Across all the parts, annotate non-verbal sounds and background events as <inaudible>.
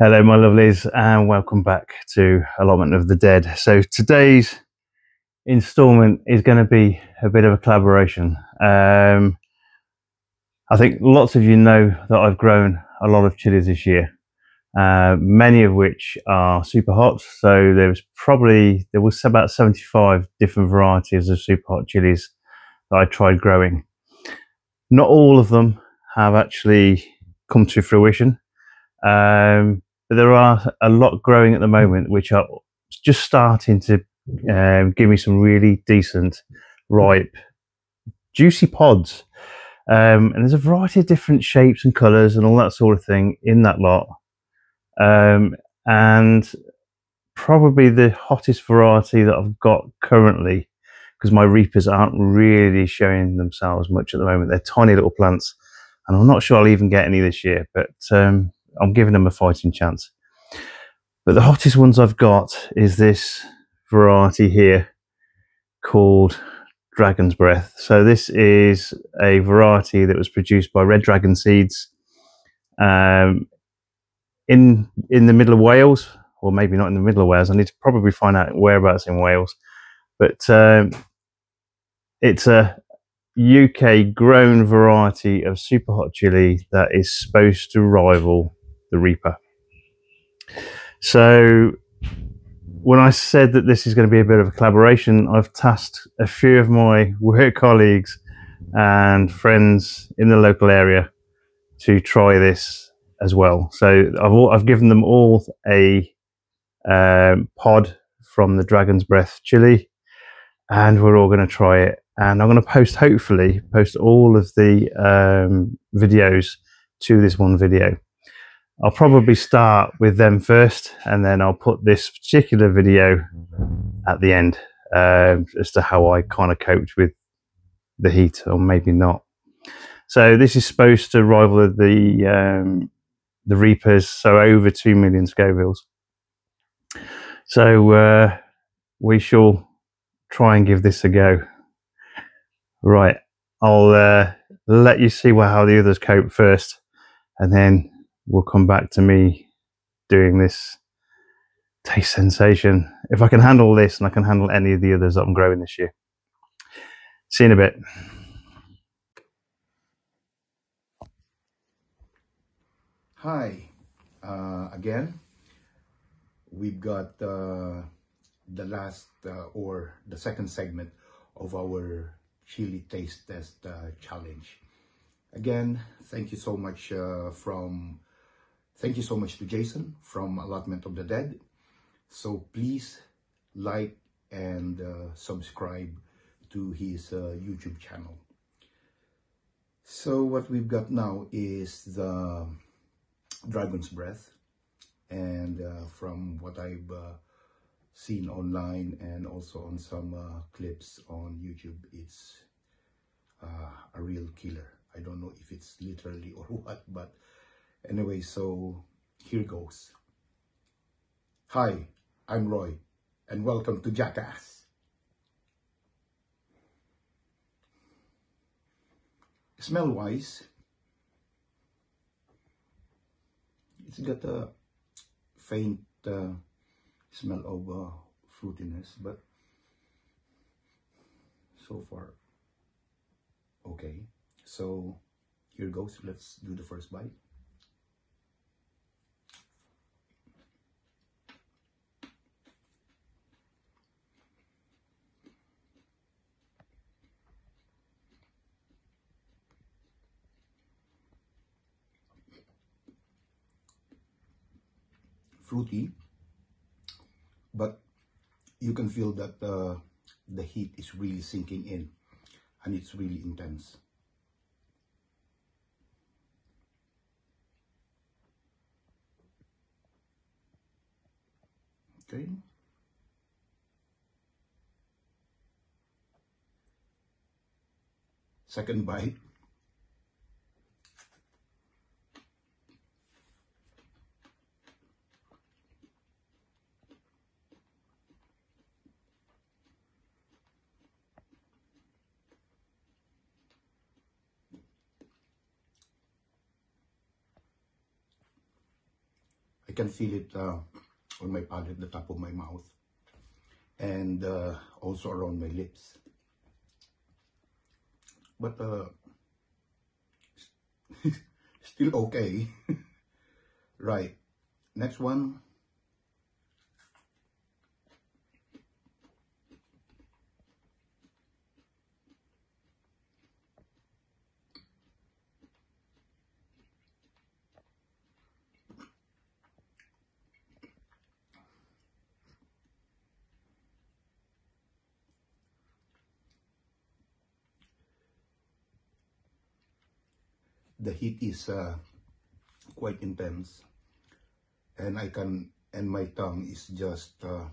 Hello, my lovelies, and welcome back to Allotment of the Dead. So, today's installment is going to be a bit of a collaboration. Um, I think lots of you know that I've grown a lot of chilies this year, uh, many of which are super hot. So, there's probably there was about 75 different varieties of super hot chilies that I tried growing. Not all of them have actually come to fruition. Um, but there are a lot growing at the moment which are just starting to um, give me some really decent, ripe, juicy pods. Um, and there's a variety of different shapes and colours and all that sort of thing in that lot. Um, and probably the hottest variety that I've got currently, because my reapers aren't really showing themselves much at the moment. They're tiny little plants, and I'm not sure I'll even get any this year. But um, I'm giving them a fighting chance. But the hottest ones I've got is this variety here called Dragon's Breath. So this is a variety that was produced by Red Dragon Seeds um, in in the middle of Wales, or maybe not in the middle of Wales. I need to probably find out whereabouts in Wales. But um, it's a UK grown variety of super hot chili that is supposed to rival the Reaper. So when I said that this is going to be a bit of a collaboration, I've tasked a few of my <laughs> work colleagues and friends in the local area to try this as well. So I've all, I've given them all a um, pod from the Dragon's Breath chili, and we're all going to try it. And I'm going to post, hopefully, post all of the um, videos to this one video. I'll probably start with them first and then I'll put this particular video at the end uh, as to how I kind of coped with the heat or maybe not. So this is supposed to rival the um, the Reapers, so over 2 million Scovilles. So uh, we shall try and give this a go. Right, I'll uh, let you see how the others cope first and then will come back to me doing this taste sensation. If I can handle this and I can handle any of the others that I'm growing this year. See you in a bit. Hi, uh, again, we've got uh, the last uh, or the second segment of our chili taste test uh, challenge. Again, thank you so much uh, from Thank you so much to Jason from Allotment of the Dead. So please like and uh, subscribe to his uh, YouTube channel. So what we've got now is the Dragon's Breath. And uh, from what I've uh, seen online and also on some uh, clips on YouTube, it's uh, a real killer. I don't know if it's literally or <laughs> what, but Anyway, so here goes. Hi, I'm Roy, and welcome to Jackass. Smell-wise, it's got a faint uh, smell of uh, fruitiness, but so far, okay. So here goes. Let's do the first bite. Fruity but you can feel that uh, the heat is really sinking in and it's really intense. Okay. Second bite can feel it uh, on my palate, the top of my mouth, and uh, also around my lips. But uh, <laughs> still okay. <laughs> right. Next one. The heat is uh, quite intense. And I can and my tongue is just uh,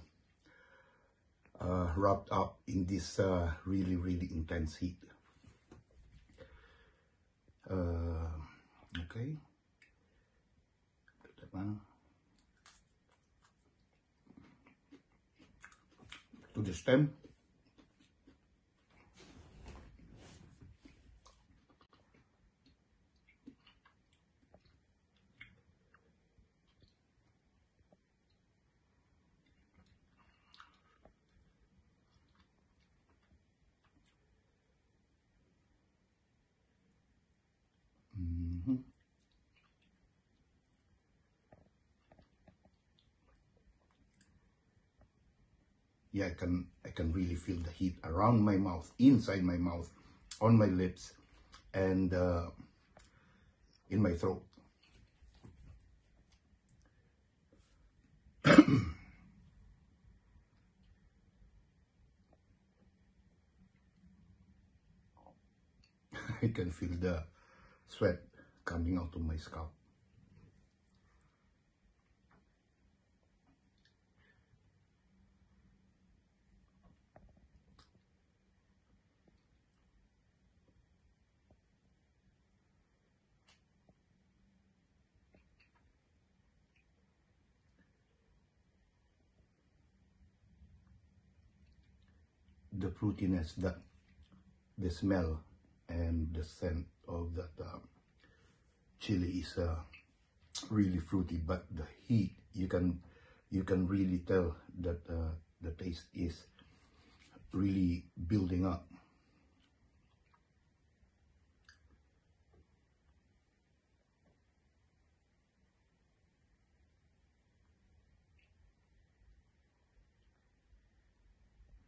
uh, wrapped up in this uh, really really intense heat. Uh, okay. To the stem yeah, I can I can really feel the heat around my mouth, inside my mouth, on my lips, and uh, in my throat. <coughs> I can feel the sweat coming out of my scalp. the fruitiness that the smell and the scent of that uh, chili is uh, really fruity but the heat you can you can really tell that uh, the taste is really building up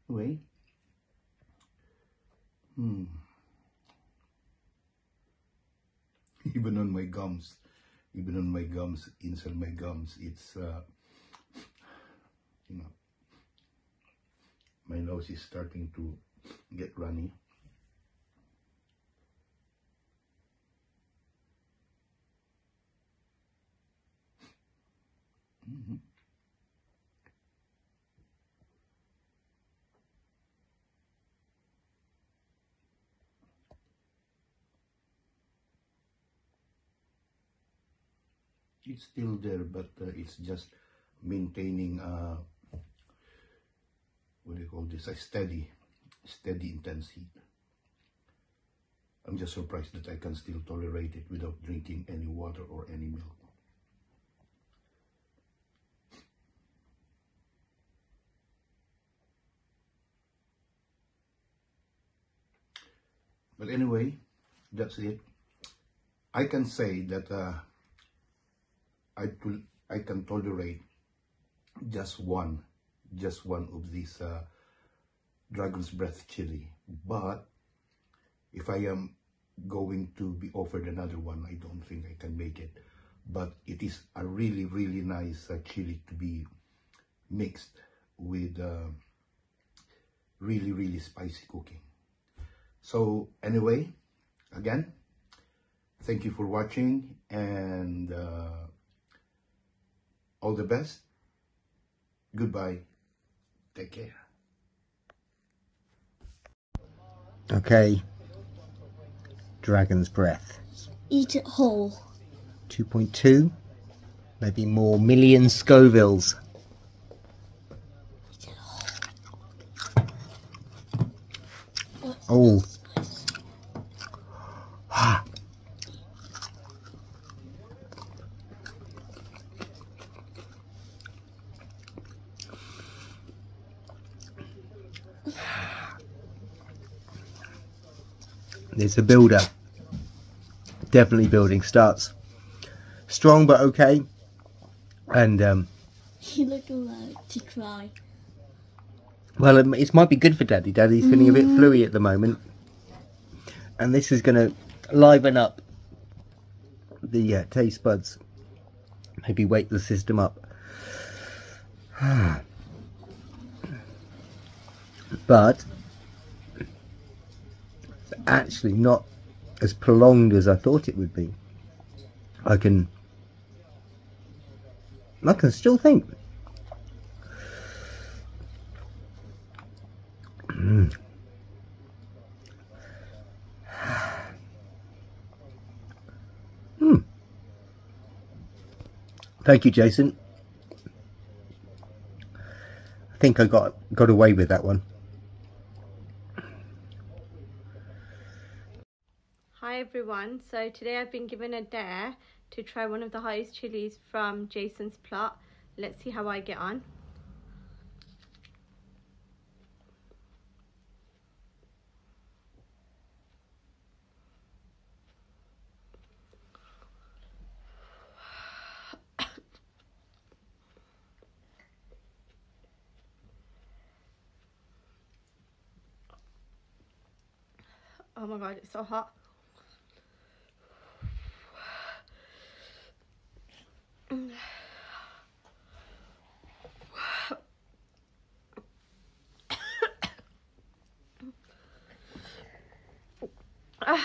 Wait. Hmm. Even on my gums, even on my gums, inside my gums, it's, uh, you know, my nose is starting to get runny. Mm it's still there but uh, it's just maintaining uh, what do you call this a steady steady intense heat. I'm just surprised that I can still tolerate it without drinking any water or any milk. But anyway that's it. I can say that uh, I, I can tolerate just one, just one of these uh, dragon's breath chili. But if I am going to be offered another one, I don't think I can make it. But it is a really, really nice uh, chili to be mixed with uh, really, really spicy cooking. So anyway, again, thank you for watching and uh, all the best. Goodbye. Take care. Okay. Dragon's Breath. Eat it whole. 2.2. Maybe more million Scovilles. Oh. It's a builder. Definitely building. Starts strong but okay. And um, You look like to cry. well, it, it might be good for Daddy. Daddy's feeling a bit fluey at the moment, and this is going to liven up the uh, taste buds. Maybe wake the system up. <sighs> but actually not as prolonged as I thought it would be. I can I can still think. Mm. Hmm. Thank you, Jason. I think I got got away with that one. Hi everyone, so today I've been given a dare to try one of the highest chilies from Jason's plot. Let's see how I get on. <coughs> Oh my god, it's so hot. <coughs>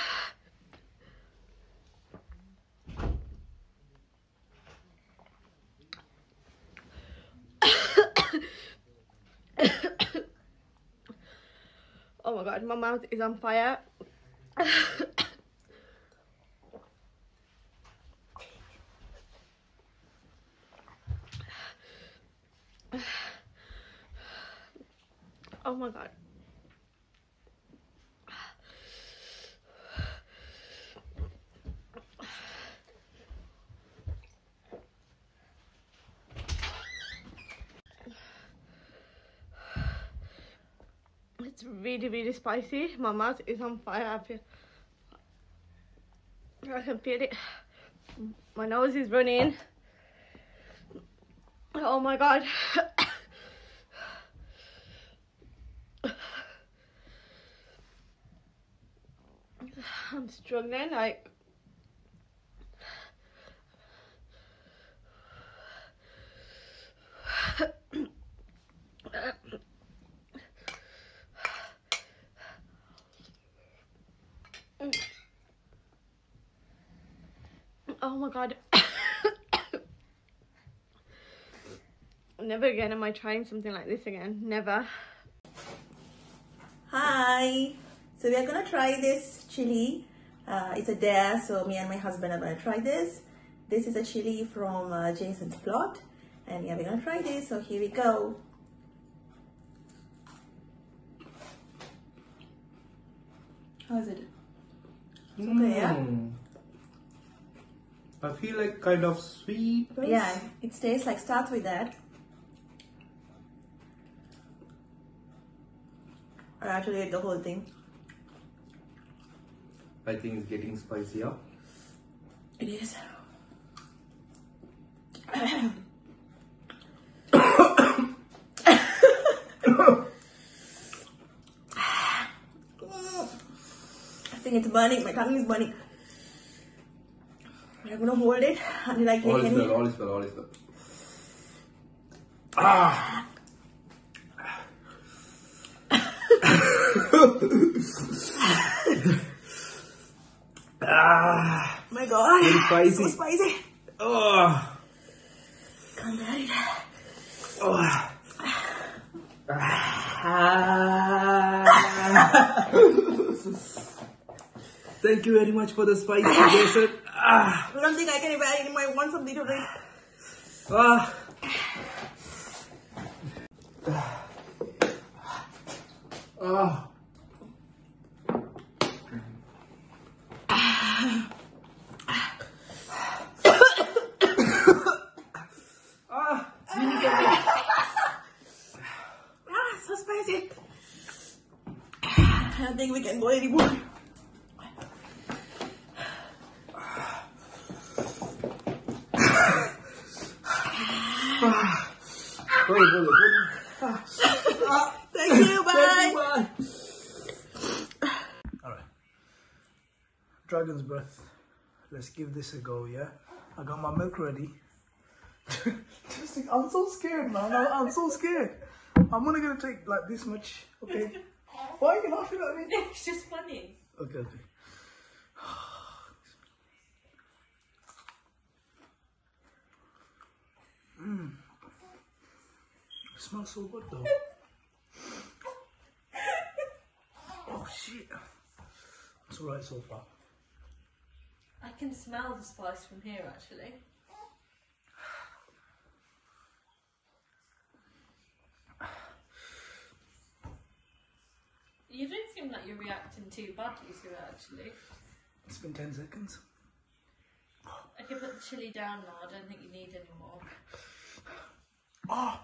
Oh my god, my mouth is on fire. <coughs> oh my god. It's really, really spicy. My mouth is on fire. I feel. I can feel it. My nose is running. Oh my god. <coughs> I'm struggling. Like. Oh my god. Never again am I trying something like this again. Never. Hi. So we are gonna try this chili. Uh, it's a dare, so me and my husband are gonna try this. This is a chili from uh, Jason's plot, and yeah, we're gonna try this. So here we go. How is it? It's okay, yeah. Mm. I feel like kind of sweet. Yeah, it tastes like starts with that. I actually ate the whole thing. I think it's getting spicier. It is. I think it's burning. My tongue is burning. I'm gonna hold it until I All is well, all is well, all is well. Ah! Ah! my god. Very spicy. So spicy. Oh! Bear it. Oh! Thank you very much for the spicy <laughs> Jason. Ah! I don't think I can it anymore. I want something to drink. Ah! Ah! Ah, think we can go anymore. Thank you, bye. Thank you, bye. All right. Dragon's breath. Let's give this a go, yeah? I got my milk ready. <laughs> I'm so scared, man. I'm so scared. I'm only gonna take like this much, okay? Why are you laughing at me? It's just funny. Okay, okay. Mmm. <sighs> It smells so good though. <laughs> oh shit. It's alright so far. I can smell the spice from here actually. You don't seem like you're reacting too badly to it actually. It's been 10 seconds. I can put the chili down now, I don't think you need any more. Oh,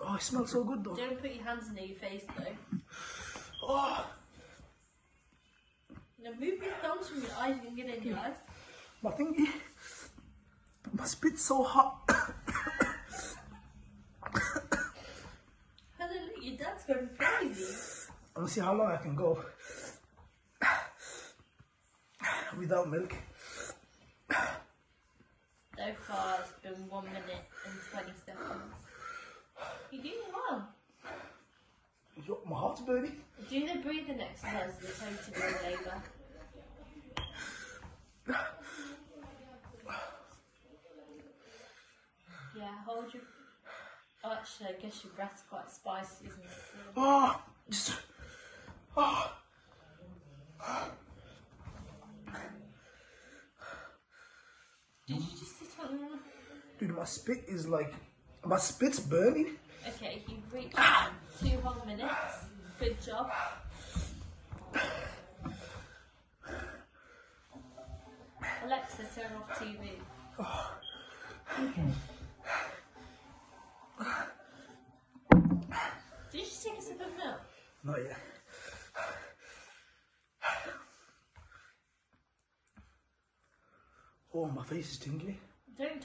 oh, it smells so good though. Don't put your hands near your face though. Oh, Now move your thumbs from your eyes, you can get in your eyes. my thingy. My spit's so hot. Hello, look, your dad's going crazy. I'm gonna see how long I can go without milk. So far, it's been one minute and 20 seconds. You're doing well. Yo, My heart's burning. Do the breathing exercise to do labour. Yeah, hold your. Oh, actually, I guess your breath's quite spicy, isn't it? Oh, just. Oh. Did you just sit on the. Dude, my spit is like. My spit's burning. Okay, you've reached ah. two whole minutes. Good job. Alexa, turn off TV. Did you just take a sip of milk? Not yet. Oh, my face is tingling.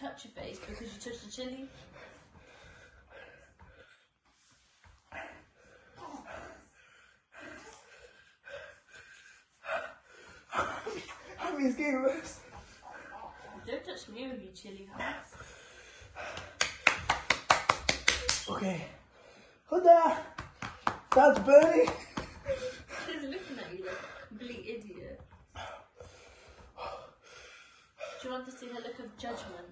Touch your face because you touched the chili. I mean, it's getting worse. Don't touch me with your chili hands. Okay. Hold Huda! That's burning. She's looking at you like a complete idiot. Do you want to see her look of judgment?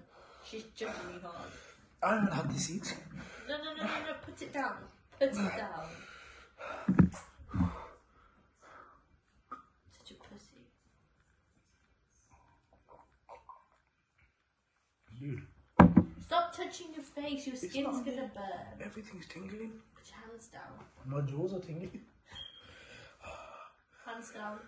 She's judging you hard. I haven't had this eat. No, no, no, no, no, put it down. Put it down. Such a pussy. Dude, Stop touching your face, your skin's not- gonna burn. everything's tingling. Put your hands down. My jaws are tingling. Hands down.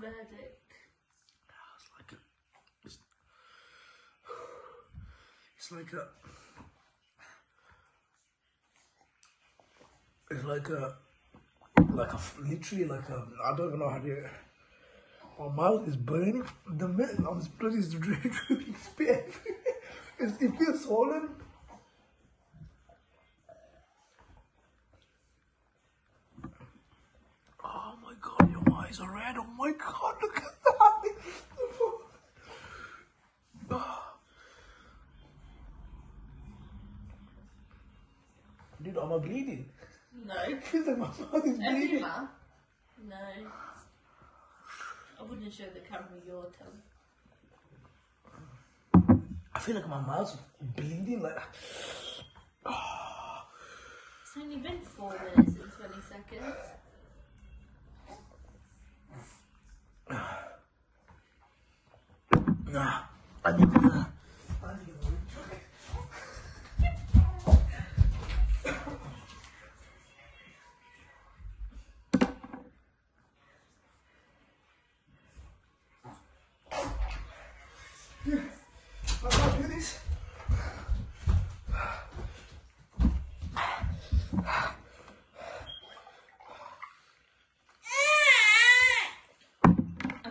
Verdict? It's like a. It's, it's like a. It's like a. Like a, Literally like a. I don't even know how to. My mouth is burning. The minute I'm bloody drinking spit. It feels swollen. Oh my god, your eyes are red. Oh my god, look at that. Dude, I'm I bleeding? No. It feels like my mouth is bleeding. No. I wouldn't show the camera your tongue. I feel like my mouth's bleeding. Like <sighs> It's only been four minutes and 20 seconds. Nah, I need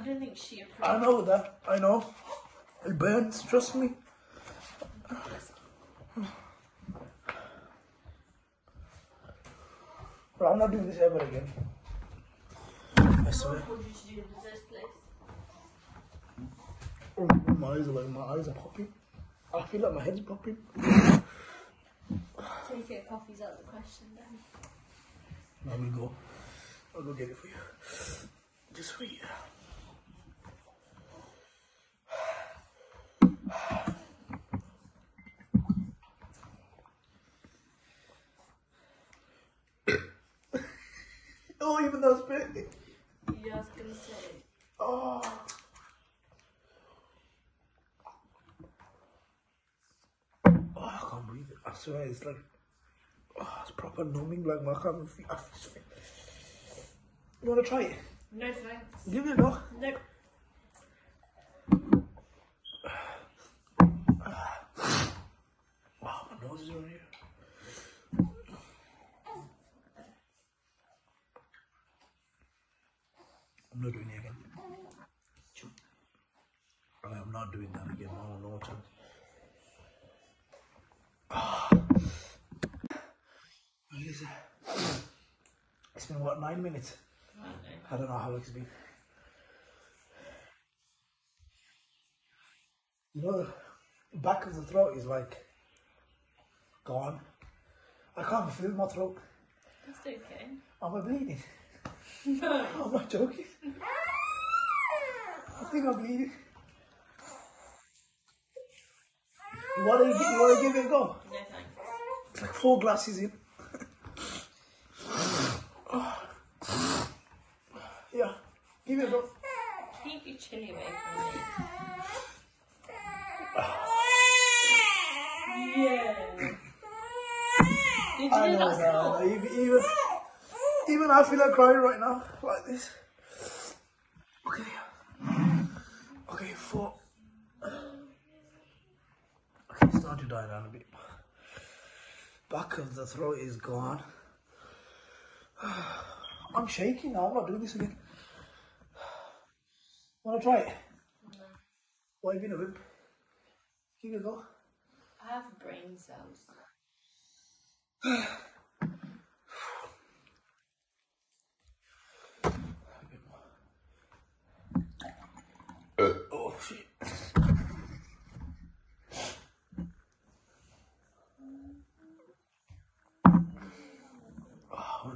don't think she approves. I know that. I know. It burns. Trust me. But I'm not doing this ever again. I swear. What did you do in the first place? Oh, my eyes are like my eyes are popping. I feel like my head's popping. Take it, coffee's out of the question then. I will go. I'll go get it for you. Just wait. <coughs> oh, even though it's big. Yeah, I was gonna say. Oh. Oh, I can't breathe. I swear, it's like, oh, it's proper numbing. Like my can't feel. I feel- You wanna try it? No thanks. Give it a go. Nope. Wow, my nose is on here. I'm not doing it again. I am not doing that again. No chance. Ah. What is it? It's been what nine minutes. I don't know how long it's been. You know, the back of the throat is like gone. I can't feel my throat. That's okay. Am I bleeding? <laughs> No. I'm not joking. <laughs> I think I'm bleeding. You want to, you want to give it a go? No. It's like four glasses in. yeah, give it a go. Keep your chili away from me. Yeah. Did you I know that that. Even, even, even I feel like crying right now, like this. Okay. Okay, four. Starting to die down a bit. Back of the throat is gone. <sighs> I'm shaking now. I'm not doing this again. Wanna try it? Why have you been a whip? Give it a go. I have brain cells. <sighs> <sighs>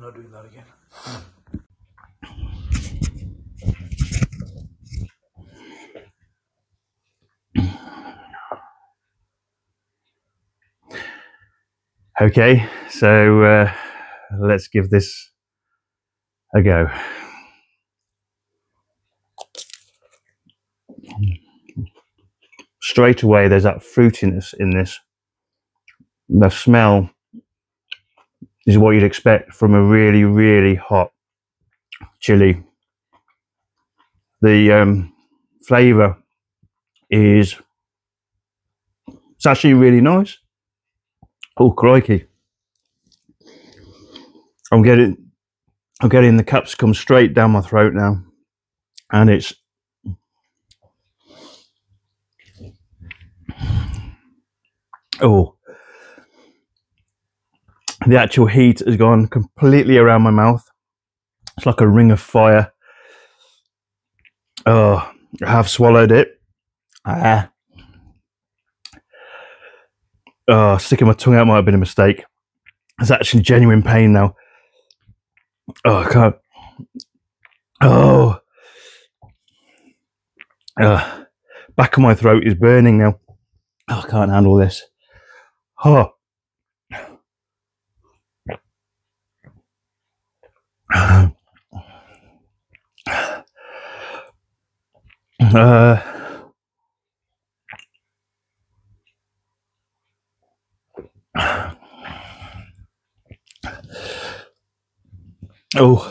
We're not doing that again. Okay, so uh, let's give this a go. Straight away, there's that fruitiness in this. The smell is what you'd expect from a really, really hot chili. The um, flavour is it's actually really nice. Oh crikey! I'm getting I'm getting the cups come straight down my throat now, and it's oh the actual heat has gone completely around my mouth. It's like a ring of fire. Oh, I have swallowed it. Ah. Oh, sticking my tongue out might have been a mistake. It's actually genuine pain now. Oh, I can't. Oh. Uh, back of my throat is burning now. Oh, I can't handle this. Oh. Uh, oh.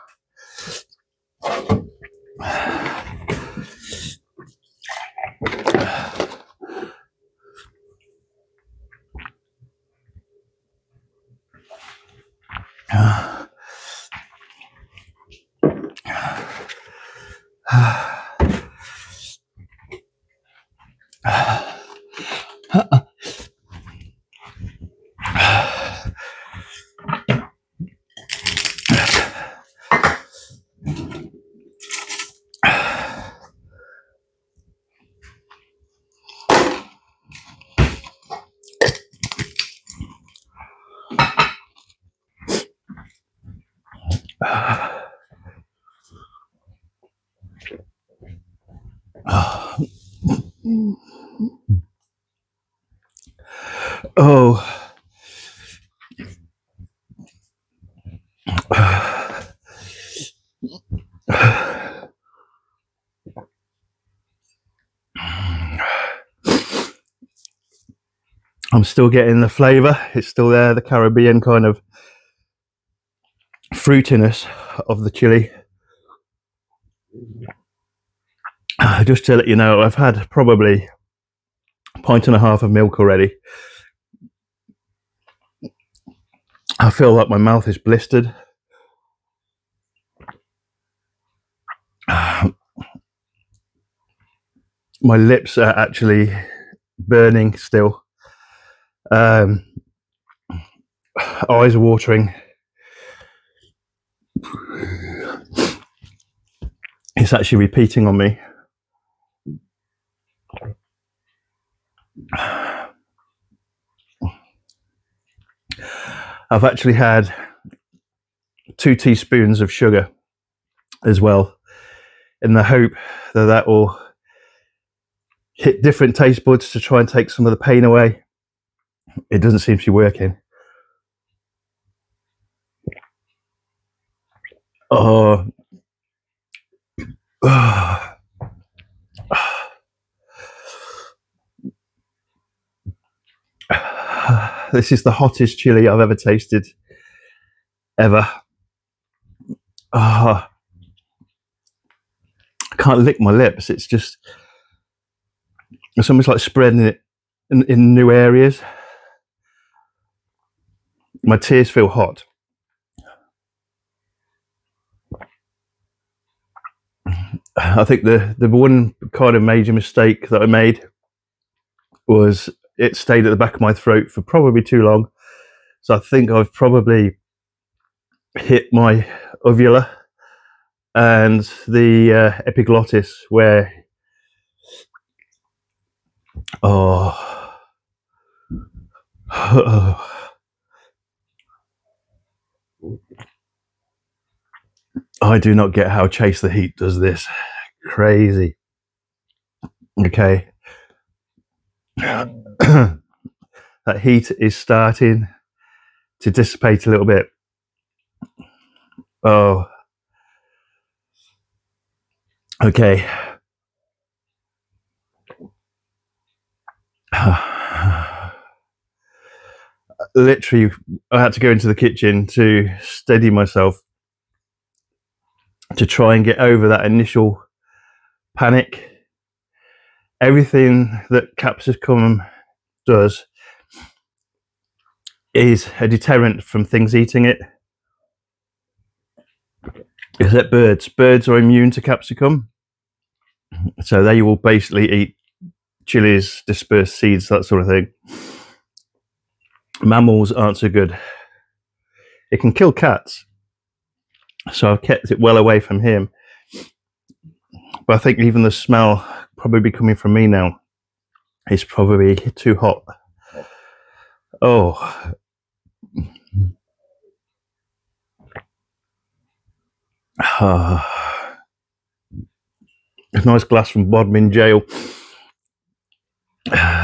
I'm still getting the flavour. It's still there, the Caribbean kind of fruitiness of the chili. <sighs> Just to let you know, I've had probably a pint and a half of milk already. I feel like my mouth is blistered. <sighs> My lips are actually burning still. Um, eyes are watering. It's actually repeating on me. I've actually had two teaspoons of sugar as well, in the hope that that will hit different taste buds to try and take some of the pain away. It doesn't seem to be working. Oh. <sighs> this is the hottest chili I've ever tasted, ever. Ah, I can't lick my lips. It's just it's almost like spreading it in, in new areas. My tears feel hot. I think the the one kind of major mistake that I made was it stayed at the back of my throat for probably too long. So I think I've probably hit my uvula and the uh, epiglottis where oh, <sighs> I do not get how Chase the Heat does this. Crazy. Okay. <clears throat> that heat is starting to dissipate a little bit. Oh. Okay. <sighs> <sighs> <sighs> Literally, I had to go into the kitchen to steady myself to try and get over that initial panic. Everything that capsicum does is a deterrent from things eating it. Except birds. Birds are immune to capsicum. So they will basically eat chilies, dispersed seeds, that sort of thing. Mammals aren't so good. It can kill cats. So I've kept it well away from him. But I think even the smell probably coming from me now is probably too hot. Oh. <sighs> a nice glass from Bodmin Jail. <sighs>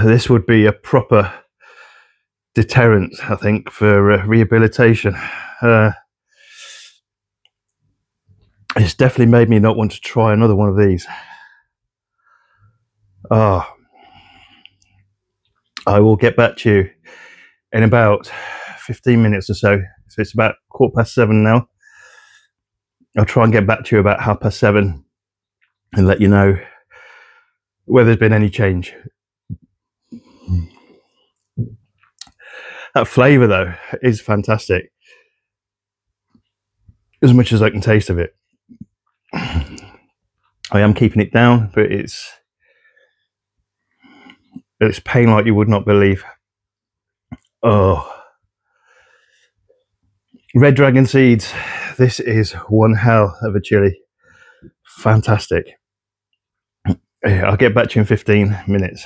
This would be a proper deterrent, I think, for uh, rehabilitation. Uh, it's definitely made me not want to try another one of these. Ah, I will get back to you in about 15 minutes or so. So it's about quarter past seven now. I'll try and get back to you about half past seven and let you know whether there's been any change. That flavour, though, is fantastic. As much as I can taste of it. <clears throat> I am keeping it down, but it's It's pain like you would not believe. Oh. Red Dragon Seeds. This is one hell of a chili. Fantastic. <clears throat> I'll get back to you in 15 minutes.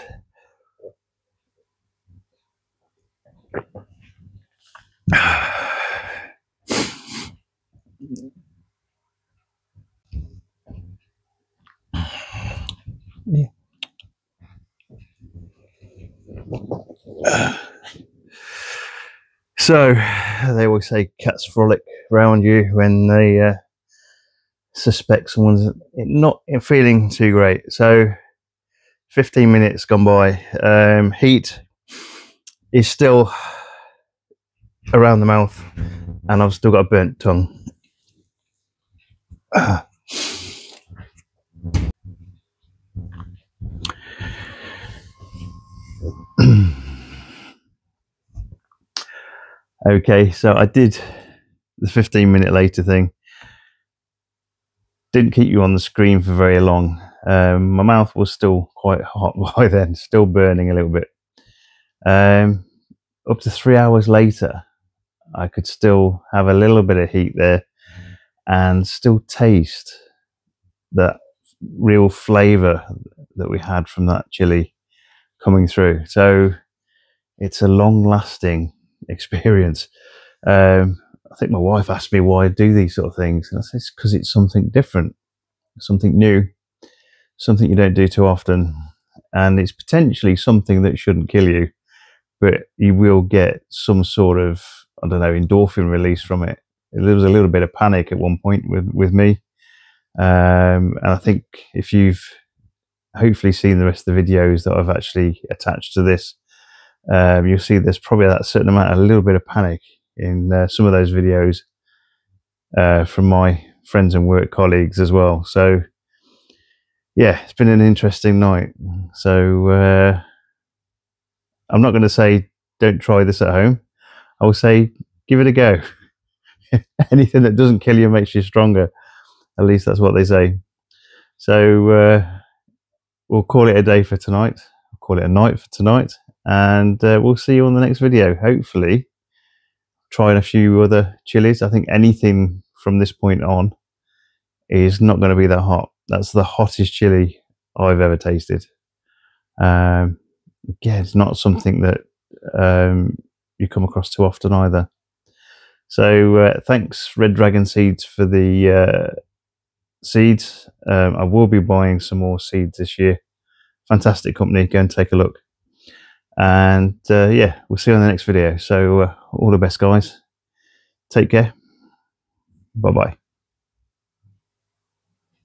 So they always say cats frolic around you when they uh, suspect someone's not feeling too great. So 15 minutes gone by. Um, heat is still around the mouth, and I've still got a burnt tongue. <clears throat> okay, so I did the 15 minute later thing. Didn't keep you on the screen for very long. Um, my mouth was still quite hot <laughs> by then, still burning a little bit. Um, up to three hours later, I could still have a little bit of heat there and still taste that real flavor that we had from that chili coming through. So it's a long lasting <laughs> experience. Um, I think my wife asked me why I do these sort of things, and I said it's because it's something different, something new, something you don't do too often, and it's potentially something that shouldn't kill you, but you will get some sort of I don't know endorphin release from it. There was a little bit of panic at one point with with me, um, and I think if you've hopefully seen the rest of the videos that I've actually attached to this, um, you'll see there's probably that certain amount, a little bit of panic in uh, some of those videos uh, from my friends and work colleagues as well. So, yeah, it's been an interesting night. So, uh, I'm not going to say don't try this at home. I will say give it a go. <laughs> Anything that doesn't kill you makes you stronger. At least that's what they say. So, uh, we'll call it a day for tonight. I'll call it a night for tonight. And uh, we'll see you on the next video. Hopefully, trying a few other chilies. I think anything from this point on is not going to be that hot. That's the hottest chili I've ever tasted. Um, yeah, it's not something that um, you come across too often either. So uh, thanks, Red Dragon Seeds, for the uh, seeds. Um, I will be buying some more seeds this year. Fantastic company. Go and take a look. And uh, yeah, we'll see you on the next video. So uh, all the best, guys. Take care. Bye bye.